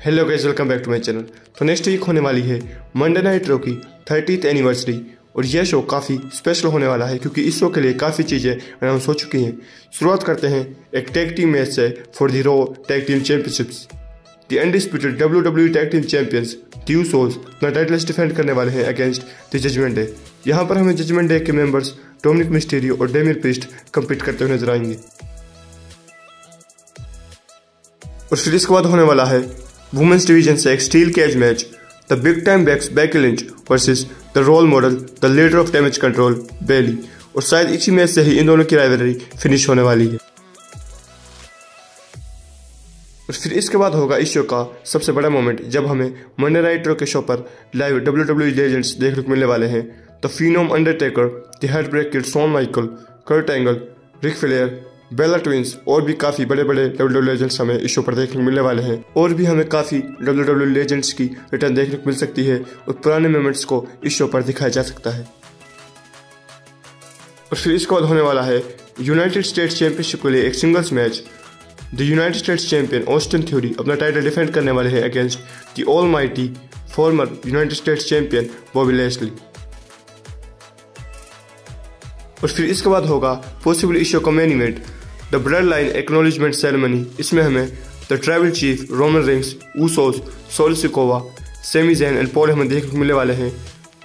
Hello guys welcome back to my channel तो next week होने वाली है मंडे नाइट रो की थर्टीथ एनिवर्सरी और यह शो काफ़ी स्पेशल होने वाला है क्योंकि इस शो के लिए काफ़ी चीज़ें अनाउंस हो चुकी हैं। शुरुआत करते हैं एक टैग टीम मैच से for the Raw tag team championships the undisputed W W tag team champions the souls अपना टाइटल्स डिफेंड करने वाले हैं अगेंस्ट द जजमेंट डे यहाँ पर हमें जजमेंट डे के मेंबर्स डोमिनिक मिस्टेरियो और डेमिर प्रिस्ट कम्पीट करते हुए नज़र आएँगे। और फिर इसके बाद होने वाला है डिवीज़न से एक steel cage match the big time Becks Becky Lynch versus the role model the leader of damage control Bayley और शायद इसी मैच से ही इन दोनों की राइवलरी फिनिश होने वाली है। और फिर इसके बाद होगा इस शो का सबसे बड़ा मोमेंट जब हमें मंडे नाइट रो के शो पर लाइव डब्ल्यू डब्ल्यू लेजेंड्स देखने को मिलने वाले हैं। The phenom undertaker the heartbreak kid Shawn Michaels Kurt Angle Ric Flair Bella Twins और भी काफ़ी बड़े बड़े डब्ल्यू लेजेंड्स हमें इस शो पर देखने को मिलने वाले हैं। और भी हमें काफ़ी डब्ल्यू डब्ल्यू लेजेंड्स की रिटर्न देखने को मिल सकती है और पुराने मोमेंट्स को इस शो पर दिखाया जा सकता है। और फिर इसके बाद होने वाला है यूनाइटेड स्टेट्स चैंपियनशिप के लिए एक singles match the United States champion Austin theory अपना टाइटल डिफेंड करने वाले हैं against the almighty former United States champion Bobby Lashley और फिर इसके बाद होगा पॉसिबल इशू का main event the blood line acknowledgement ceremony इसमें हमें the tribal chief Roman Reigns Usos Solo Sikoa Sami Zayn and Paul हमें देखने को मिलने वाले हैं।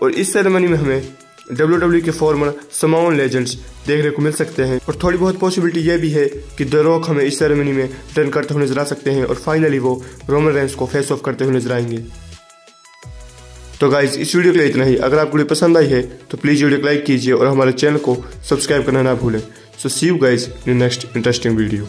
और इस सेरेमनी में हमें डब्ल्यू डब्ल्यू के फॉर्मर समाउन लेजेंड्स देखने को मिल सकते हैं। और थोड़ी बहुत पॉसिबिलिटी यह भी है कि द रॉक हमें इस सेरेमनी में टर्न करते हुए नज़र आ सकते हैं और फाइनली वो रोमन रेंस को फेस ऑफ़ करते हुए नज़र आएँगे। तो गाइज़ इस वीडियो के लिए इतना ही। अगर आपको वीडियो पसंद आई है तो प्लीज़ वीडियो को लाइक कीजिए और हमारे चैनल को सब्सक्राइब करना ना भूलें। So see you guys in the next interesting video.